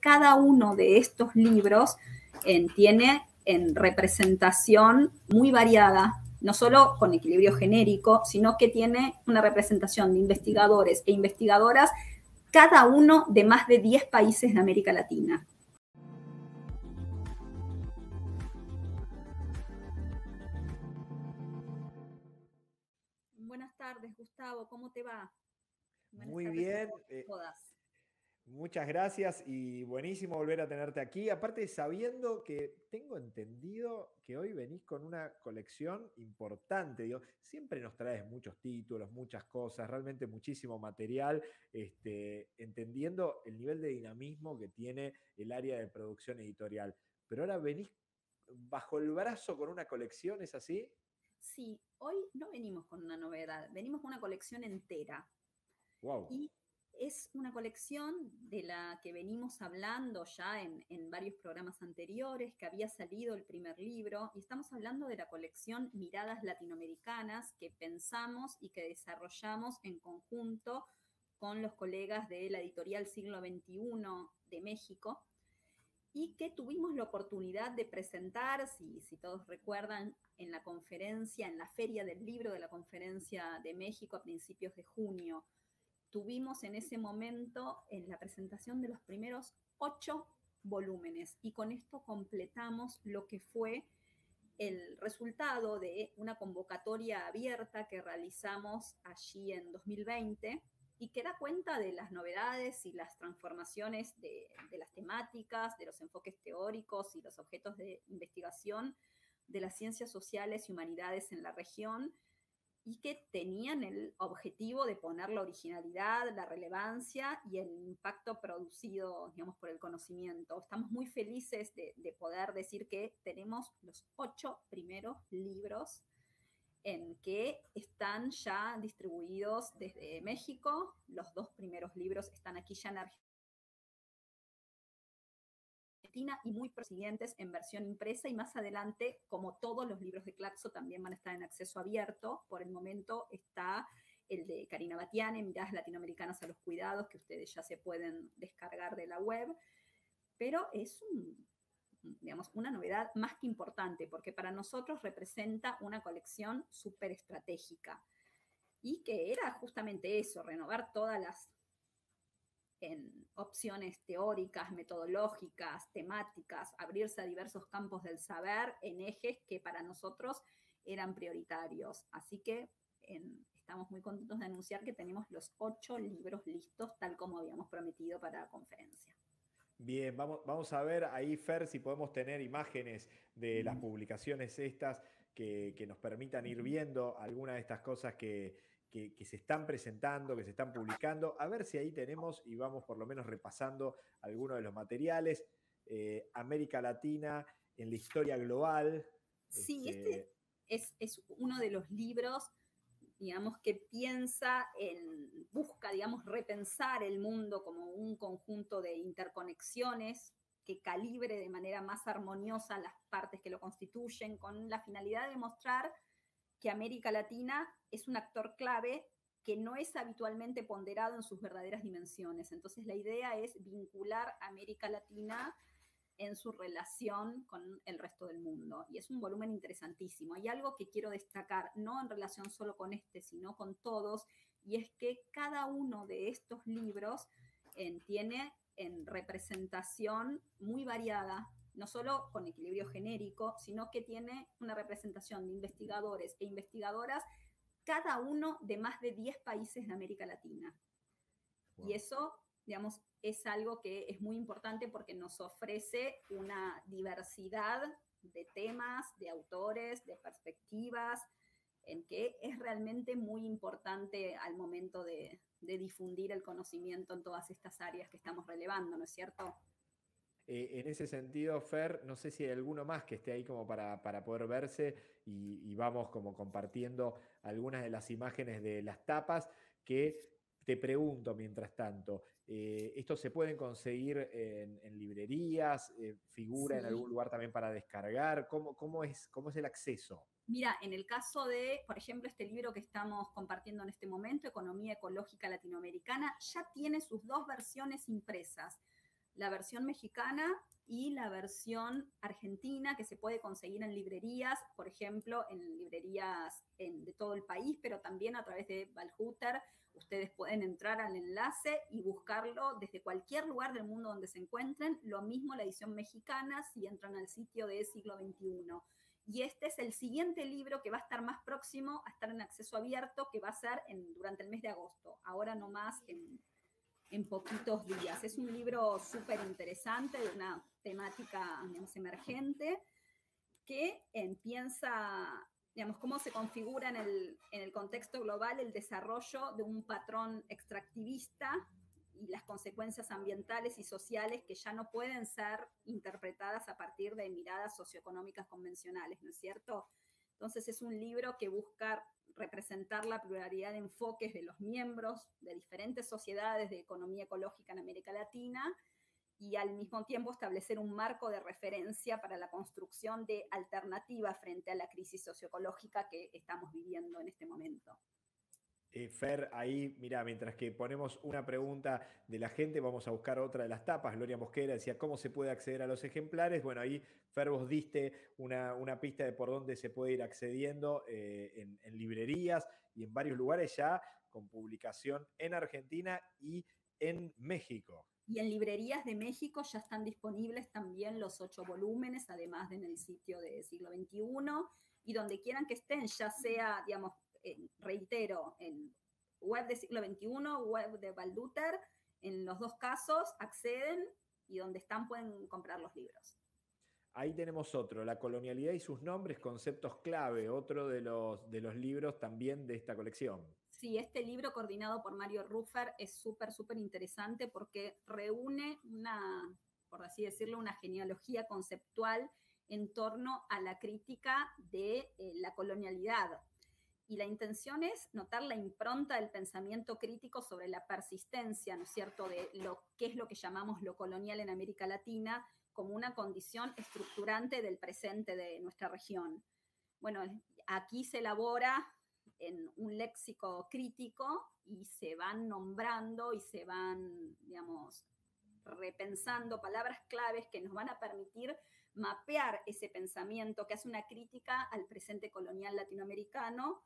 cada uno de estos libros tiene en representación muy variada, no solo con equilibrio genérico, sino que tiene una representación de investigadores e investigadoras, cada uno de más de 10 países de América Latina. Buenas tardes, Gustavo, ¿cómo te va? Muy bien. Eh, Muchas gracias y buenísimo volver a tenerte aquí. Aparte, sabiendo que tengo entendido que hoy venís con una colección importante. Digo, siempre nos traes muchos títulos, muchas cosas, realmente muchísimo material, este, entendiendo el nivel de dinamismo que tiene el área de producción editorial. Pero ahora venís bajo el brazo con una colección, ¿es así? Sí, hoy no venimos con una novedad, venimos con una colección entera. Wow es una colección de la que venimos hablando ya en, varios programas anteriores, que había salido el primer libro, y estamos hablando de la colección Miradas Latinoamericanas que pensamos y que desarrollamos en conjunto con los colegas de la editorial Siglo XXI de México y que tuvimos la oportunidad de presentar, si, si todos recuerdan, en la conferencia, en la feria del libro de la conferencia de México a principios de junio tuvimos en ese momento en la presentación de los primeros ocho volúmenes. Y con esto completamos lo que fue el resultado de una convocatoria abierta que realizamos allí en 2020 y que da cuenta de las novedades y las transformaciones de, de, las temáticas, de los enfoques teóricos y los objetos de investigación de las ciencias sociales y humanidades en la región y que tenían el objetivo de poner la originalidad, la relevancia y el impacto producido, digamos, por el conocimiento. Estamos muy felices de, poder decir que tenemos los ocho primeros libros en que están ya distribuidos desde México. Los dos primeros libros están aquí ya en Argentina y muy prosiguientes en versión impresa y más adelante, como todos los libros de Claxo, también van a estar en acceso abierto. Por el momento está el de Karina Batiane, Miradas Latinoamericanas a los Cuidados, que ustedes ya se pueden descargar de la web, pero es digamos, una novedad más que importante, porque para nosotros representa una colección súper estratégica y que era justamente eso, renovar todas las en opciones teóricas, metodológicas, temáticas, abrirse a diversos campos del saber en ejes que para nosotros eran prioritarios. Así que estamos muy contentos de anunciar que tenemos los ocho libros listos, tal como habíamos prometido para la conferencia. Bien, vamos, vamos a ver ahí, Fer, si podemos tener imágenes de las publicaciones estas que, que nos permitan ir viendo algunas de estas cosas que, que, se están presentando, que se están publicando, a ver si ahí tenemos y vamos por lo menos repasando algunos de los materiales. Eh, América Latina en la historia global. Sí, este, este es, uno de los libros, digamos, que piensa en, busca, digamos, repensar el mundo como un conjunto de interconexiones que calibre de manera más armoniosa las partes que lo constituyen, con la finalidad de mostrar que América Latina es un actor clave que no es habitualmente ponderado en sus verdaderas dimensiones. Entonces la idea es vincular a América Latina en su relación con el resto del mundo. Y es un volumen interesantísimo. Hay algo que quiero destacar, no en relación solo con este, sino con todos, y es que cada uno de estos libros tiene en representación muy variada no solo con equilibrio genérico, sino que tiene una representación de investigadores e investigadoras, cada uno de más de 10 países de América Latina. Y eso, digamos, es algo que es muy importante porque nos ofrece una diversidad de temas, de autores, de perspectivas, en que es realmente muy importante al momento de, de difundir el conocimiento en todas estas áreas que estamos relevando, ¿no es cierto? Eh, en ese sentido, Fer, no sé si hay alguno más que esté ahí como para, poder verse y, vamos como compartiendo algunas de las imágenes de las tapas que te pregunto mientras tanto, eh, ¿estos se pueden conseguir en, librerías? Eh, ¿Figura en algún lugar también para descargar? ¿Cómo, cómo, es, ¿Cómo es el acceso? Mira, en el caso de, por ejemplo, este libro que estamos compartiendo en este momento, Economía Ecológica Latinoamericana, ya tiene sus dos versiones impresas la versión mexicana y la versión argentina que se puede conseguir en librerías, por ejemplo, en librerías de todo el país, pero también a través de Valhuter. Ustedes pueden entrar al enlace y buscarlo desde cualquier lugar del mundo donde se encuentren. Lo mismo la edición mexicana si entran al sitio de siglo XXI. Y este es el siguiente libro que va a estar más próximo a estar en acceso abierto, que va a ser en, durante el mes de agosto. Ahora no más en, en poquitos días. Es un libro súper interesante de una temática digamos, emergente que piensa, digamos, cómo se configura en el, en el contexto global el desarrollo de un patrón extractivista y las consecuencias ambientales y sociales que ya no pueden ser interpretadas a partir de miradas socioeconómicas convencionales, ¿no es cierto? Entonces es un libro que busca representar la pluralidad de enfoques de los miembros de diferentes sociedades de economía ecológica en América Latina y al mismo tiempo establecer un marco de referencia para la construcción de alternativas frente a la crisis socioecológica que estamos viviendo en este momento. Eh, Fer, ahí, mira, mientras que ponemos una pregunta de la gente, vamos a buscar otra de las tapas. Gloria Mosquera decía, ¿cómo se puede acceder a los ejemplares? Bueno, ahí, Fer, vos diste una, pista de por dónde se puede ir accediendo eh, en, en, librerías y en varios lugares ya con publicación en Argentina y en México. Y en librerías de México ya están disponibles también los ocho volúmenes, además de en el sitio de siglo XXI, y donde quieran que estén, ya sea, digamos, reitero, en web de siglo XXI, web de Valduter, en los dos casos acceden y donde están pueden comprar los libros. Ahí tenemos otro, La colonialidad y sus nombres, conceptos clave, otro de los, de los libros también de esta colección. Sí, este libro coordinado por Mario Ruffer es súper, súper interesante porque reúne una, por así decirlo, una genealogía conceptual en torno a la crítica de eh, la colonialidad y la intención es notar la impronta del pensamiento crítico sobre la persistencia, ¿no es cierto?, de lo que es lo que llamamos lo colonial en América Latina como una condición estructurante del presente de nuestra región. Bueno, aquí se elabora en un léxico crítico y se van nombrando y se van, digamos, repensando palabras claves que nos van a permitir mapear ese pensamiento que hace una crítica al presente colonial latinoamericano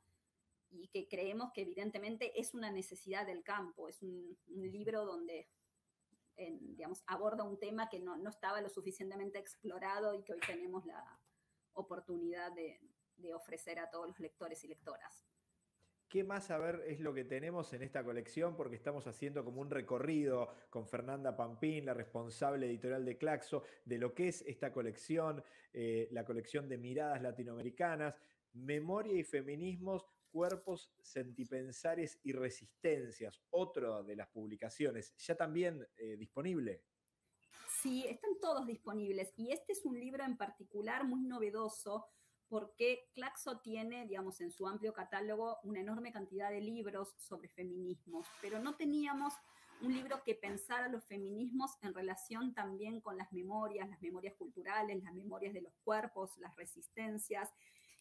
y que creemos que evidentemente es una necesidad del campo, es un, libro donde digamos, aborda un tema que no, estaba lo suficientemente explorado y que hoy tenemos la oportunidad de, ofrecer a todos los lectores y lectoras. ¿Qué más a ver es lo que tenemos en esta colección? Porque estamos haciendo como un recorrido con Fernanda Pampín, la responsable editorial de Claxo, de lo que es esta colección, eh, la colección de miradas latinoamericanas, memoria y feminismos Cuerpos, Sentipensares y Resistencias, otra de las publicaciones, ya también eh, disponible. Sí, están todos disponibles y este es un libro en particular muy novedoso porque Claxo tiene, digamos, en su amplio catálogo una enorme cantidad de libros sobre feminismos, pero no teníamos un libro que pensara los feminismos en relación también con las memorias, las memorias culturales, las memorias de los cuerpos, las resistencias,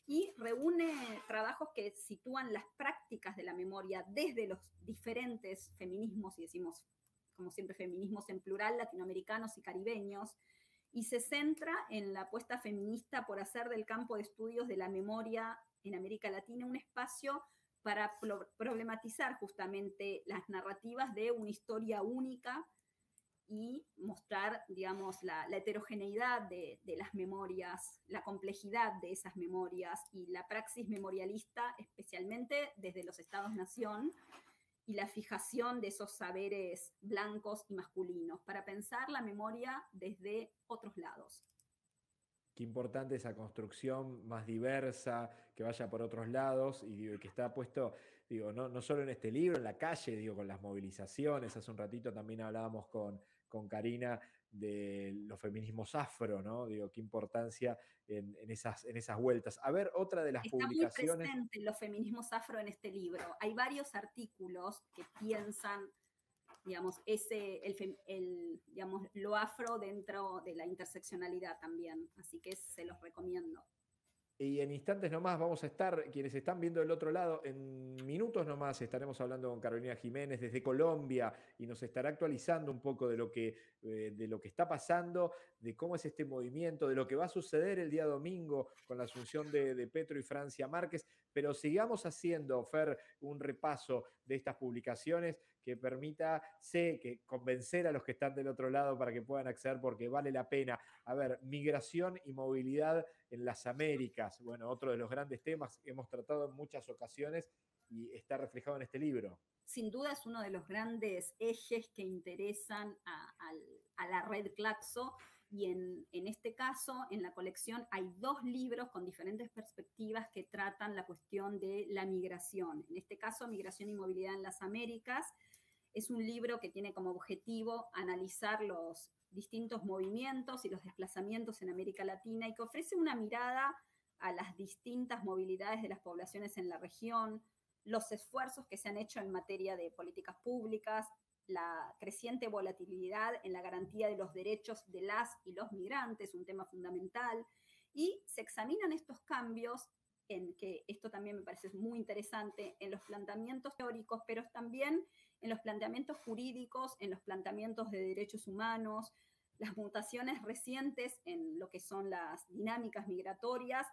y reúne trabajos que sitúan las prácticas de la memoria desde los diferentes feminismos, y decimos, como siempre, feminismos en plural, latinoamericanos y caribeños, y se centra en la apuesta feminista por hacer del campo de estudios de la memoria en América Latina un espacio para problematizar justamente las narrativas de una historia única y mostrar, digamos, la, heterogeneidad de, las memorias, la complejidad de esas memorias y la praxis memorialista, especialmente desde los estados-nación y la fijación de esos saberes blancos y masculinos, para pensar la memoria desde otros lados. Qué importante esa construcción más diversa, que vaya por otros lados y que está puesto digo, no, no, solo en este libro, en la calle, digo, con las movilizaciones. Hace un ratito también hablábamos con, con Karina de los feminismos afro, ¿no? Digo, qué importancia en, esas, en esas vueltas. A ver, otra de las publicaciones. Muy presente los feminismos afro en este libro. Hay varios artículos que piensan, digamos, ese, el, digamos, lo afro dentro de la interseccionalidad también. Así que se los recomiendo. Y en instantes nomás vamos a estar, quienes están viendo del otro lado, en minutos nomás estaremos hablando con Carolina Jiménez desde Colombia, y nos estará actualizando un poco de lo que, eh, de lo que está pasando, de cómo es este movimiento, de lo que va a suceder el día domingo con la asunción de, de Petro y Francia Márquez. Pero sigamos haciendo, Fer, un repaso de estas publicaciones que permita, sé, que convencer a los que están del otro lado para que puedan acceder porque vale la pena. A ver, migración y movilidad en las Américas. Bueno, otro de los grandes temas que hemos tratado en muchas ocasiones y está reflejado en este libro. Sin duda es uno de los grandes ejes que interesan a, a la red Claxo y en, en, este caso, en la colección hay dos libros con diferentes perspectivas que tratan la cuestión de la migración. En este caso, Migración y Movilidad en las Américas. Es un libro que tiene como objetivo analizar los distintos movimientos y los desplazamientos en América Latina y que ofrece una mirada a las distintas movilidades de las poblaciones en la región, los esfuerzos que se han hecho en materia de políticas públicas, la creciente volatilidad en la garantía de los derechos de las y los migrantes, un tema fundamental, y se examinan estos cambios en que esto también me parece muy interesante en los planteamientos teóricos, pero también en los planteamientos jurídicos, en los planteamientos de derechos humanos, las mutaciones recientes en lo que son las dinámicas migratorias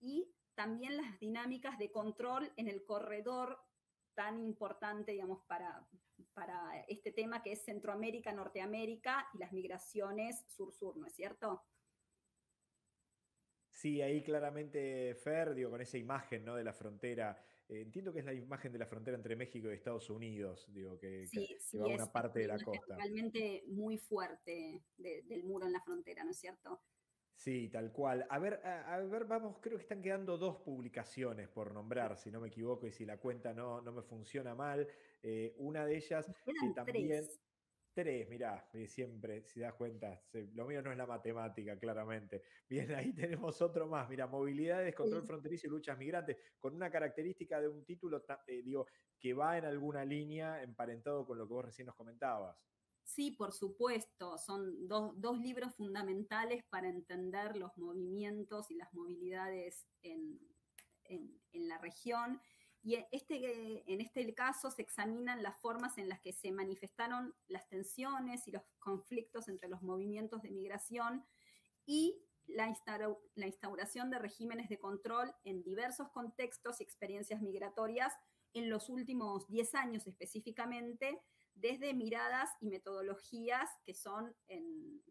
y también las dinámicas de control en el corredor tan importante, digamos, para, para este tema que es Centroamérica, Norteamérica y las migraciones sur-sur, ¿no es cierto? Sí, ahí claramente Fer, digo, con esa imagen ¿no? de la frontera, eh, entiendo que es la imagen de la frontera entre México y Estados Unidos, digo, que, va a una parte de la costa. Realmente muy fuerte del muro en la frontera, ¿no es cierto? Sí, tal cual. A ver, a, ver, vamos, creo que están quedando dos publicaciones por nombrar, si no me equivoco, y si la cuenta no, no me funciona mal. Eh, una de ellas que también. Tres. mirá, siempre, si das cuenta, lo mío no es la matemática, claramente. Bien, ahí tenemos otro más, mira, movilidades, control fronterizo y luchas migrantes, con una característica de un título, eh, digo, que va en alguna línea emparentado con lo que vos recién nos comentabas. Sí, por supuesto, son dos, libros fundamentales para entender los movimientos y las movilidades en, la región. Y este, en este caso se examinan las formas en las que se manifestaron las tensiones y los conflictos entre los movimientos de migración y la, la instauración de regímenes de control en diversos contextos y experiencias migratorias en los últimos 10 años específicamente, desde miradas y metodologías que son, en,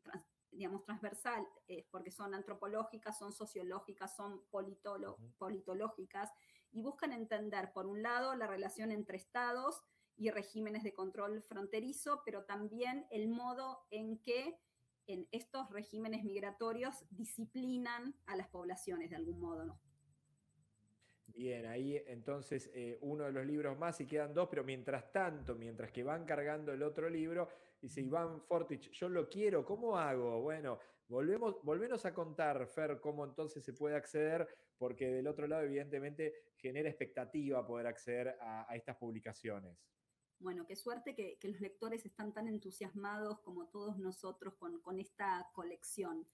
digamos, transversal, eh, porque son antropológicas, son sociológicas, son politológicas, y buscan entender, por un lado, la relación entre estados y regímenes de control fronterizo, pero también el modo en que en estos regímenes migratorios disciplinan a las poblaciones de algún modo, ¿no? Bien, ahí entonces eh, uno de los libros más y quedan dos, pero mientras tanto, mientras que van cargando el otro libro, dice Iván Fortich, yo lo quiero, ¿cómo hago? Bueno, volvemos, volvemos a contar, Fer, cómo entonces se puede acceder, porque del otro lado, evidentemente, genera expectativa poder acceder a, estas publicaciones. Bueno, qué suerte que, los lectores están tan entusiasmados como todos nosotros con, esta colección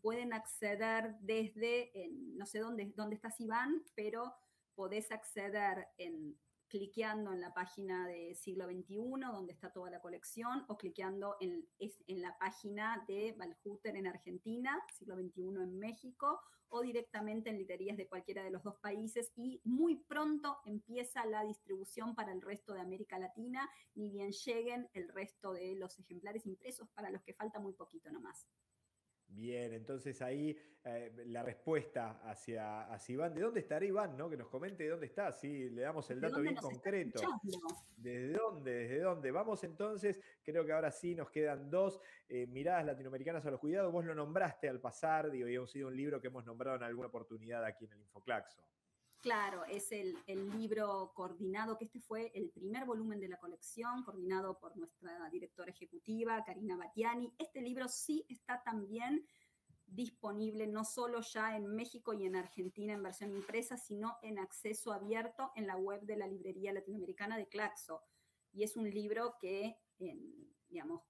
pueden acceder desde, no sé dónde, dónde estás Iván, pero podés acceder en, cliqueando en la página de siglo XXI, donde está toda la colección, o cliqueando en, en la página de Valhuter en Argentina, siglo XXI en México, o directamente en librerías de cualquiera de los dos países. Y muy pronto empieza la distribución para el resto de América Latina, ni bien lleguen el resto de los ejemplares impresos, para los que falta muy poquito nomás. Bien, entonces ahí eh, la respuesta hacia, hacia, Iván. ¿De dónde estará Iván? ¿no? Que nos comente de dónde está, sí, le damos el dato bien concreto. ¿Desde dónde? ¿Desde dónde? Vamos entonces, creo que ahora sí nos quedan dos eh, miradas latinoamericanas a los cuidados. Vos lo nombraste al pasar, digo, y hemos sido un libro que hemos nombrado en alguna oportunidad aquí en el Infoclaxo. Claro, es el, libro coordinado, que este fue el primer volumen de la colección, coordinado por nuestra directora ejecutiva, Karina Batiani. Este libro sí está también disponible no solo ya en México y en Argentina en versión impresa, sino en acceso abierto en la web de la Librería Latinoamericana de Claxo. Y es un libro que, digamos,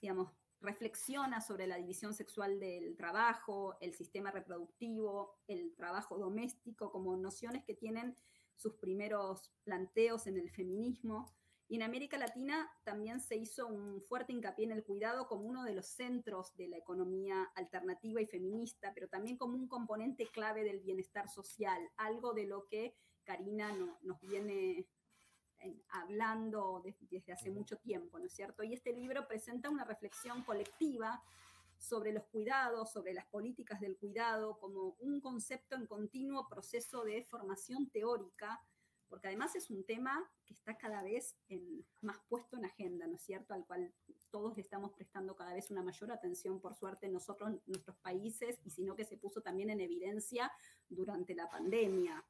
digamos, reflexiona sobre la división sexual del trabajo, el sistema reproductivo, el trabajo doméstico, como nociones que tienen sus primeros planteos en el feminismo. Y en América Latina también se hizo un fuerte hincapié en el cuidado como uno de los centros de la economía alternativa y feminista, pero también como un componente clave del bienestar social, algo de lo que Karina nos viene hablando desde hace mucho tiempo, ¿no es cierto? Y este libro presenta una reflexión colectiva sobre los cuidados, sobre las políticas del cuidado, como un concepto en continuo proceso de formación teórica porque además es un tema que está cada vez más puesto en agenda, ¿no es cierto? Al cual todos le estamos prestando cada vez una mayor atención, por suerte, nosotros, nuestros países, y sino que se puso también en evidencia durante la pandemia.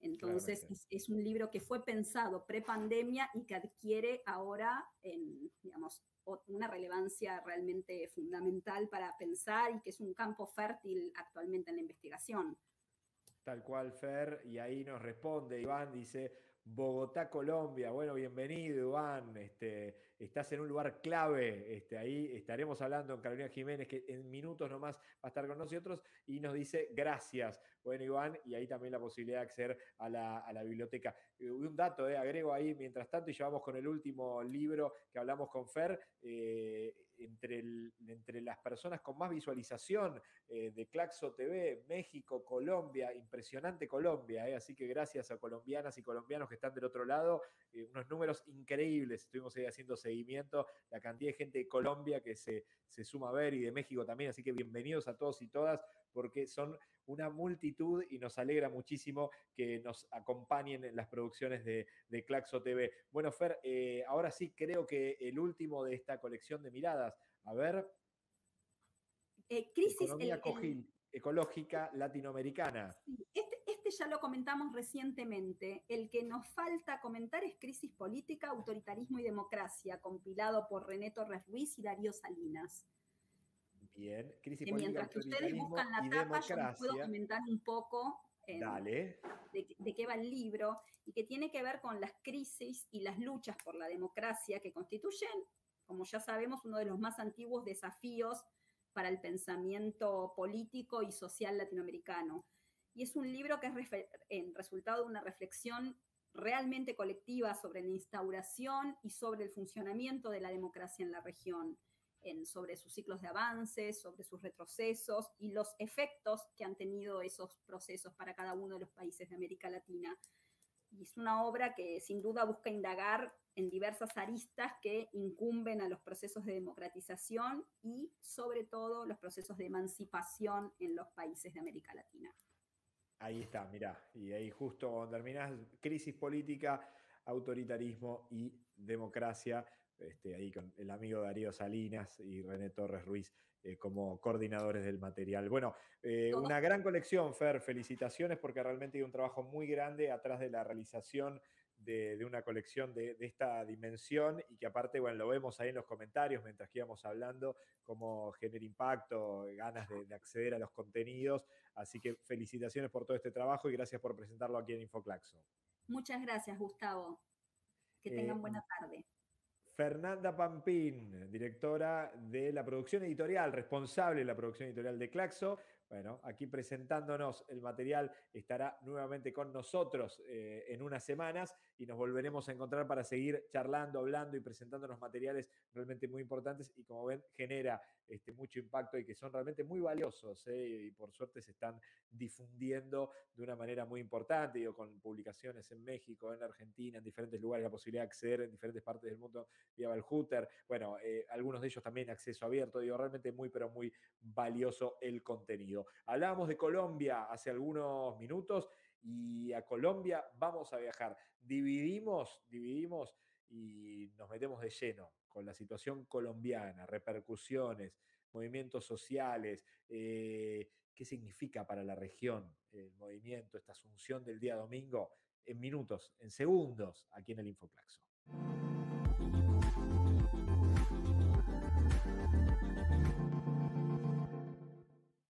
Entonces, es, un libro que fue pensado pre-pandemia y que adquiere ahora, en, digamos, una relevancia realmente fundamental para pensar y que es un campo fértil actualmente en la investigación. Tal cual, Fer, y ahí nos responde Iván, dice, Bogotá, Colombia. Bueno, bienvenido, Iván. Este, estás en un lugar clave. Este, ahí estaremos hablando con Carolina Jiménez, que en minutos nomás va a estar con nosotros, y nos dice gracias. Bueno, Iván, y ahí también la posibilidad de acceder a la, biblioteca. Eh, un dato, eh, agrego ahí mientras tanto, y llevamos con el último libro que hablamos con Fer. Eh, entre, entre las personas con más visualización de Claxo TV, México, Colombia, impresionante Colombia, eh, así que gracias a colombianas y colombianos que están del otro lado, eh, unos números increíbles, estuvimos ahí haciendo seguimiento, la cantidad de gente de Colombia que se, se suma a ver y de México también, así que bienvenidos a todos y todas, porque son una multitud y nos alegra muchísimo que nos acompañen en las producciones de, Claxo TV. Bueno, Fer, eh, ahora sí creo que el último de esta colección de miradas, a ver. Eh, crisis ecológica latinoamericana. Este, este, ya lo comentamos recientemente. El que nos falta comentar es Crisis Política, Autoritarismo y Democracia, compilado por René Torres Ruiz y Darío Salinas. Bien, crisis que mientras que ustedes buscan la tapa, yo les puedo comentar un poco De, de, qué va el libro y que tiene que ver con las crisis y las luchas por la democracia que constituyen, como ya sabemos, uno de los más antiguos desafíos para el pensamiento político y social latinoamericano. Y es un libro que es en resultado de una reflexión realmente colectiva sobre la instauración y sobre el funcionamiento de la democracia en la región sobre sus ciclos de avances, sobre sus retrocesos y los efectos que han tenido esos procesos para cada uno de los países de América Latina. Y es una obra que sin duda busca indagar en diversas aristas que incumben a los procesos de democratización y sobre todo los procesos de emancipación en los países de América Latina. Ahí está, mirá, y ahí justo terminás, crisis política, autoritarismo y democracia. Este, ahí con el amigo Darío Salinas y René Torres Ruiz eh, como coordinadores del material. Bueno, eh, una gran colección, Fer, felicitaciones porque realmente hay un trabajo muy grande atrás de la realización de, una colección de, esta dimensión y que aparte, bueno, lo vemos ahí en los comentarios mientras que íbamos hablando, cómo genera impacto, ganas de, acceder a los contenidos. Así que felicitaciones por todo este trabajo y gracias por presentarlo aquí en Infoclaxo. Muchas gracias, Gustavo. Que tengan eh, buena tarde. Fernanda Pampín, directora de la producción editorial, responsable de la producción editorial de Claxo. Bueno, aquí presentándonos el material estará nuevamente con nosotros eh, en unas semanas y nos volveremos a encontrar para seguir charlando, hablando y presentándonos materiales realmente muy importantes y como ven genera este, mucho impacto y que son realmente muy valiosos eh, y por suerte se están difundiendo de una manera muy importante, digo, con publicaciones en México, en Argentina, en diferentes lugares, la posibilidad de acceder en diferentes partes del mundo vía Valhooter, bueno, eh, algunos de ellos también acceso abierto, digo, realmente muy, pero muy valioso el contenido. Hablábamos de Colombia hace algunos minutos y a Colombia vamos a viajar. Dividimos, dividimos y nos metemos de lleno con la situación colombiana, repercusiones, movimientos sociales, eh, qué significa para la región el movimiento, esta asunción del día domingo, en minutos, en segundos, aquí en el Infoclaxo.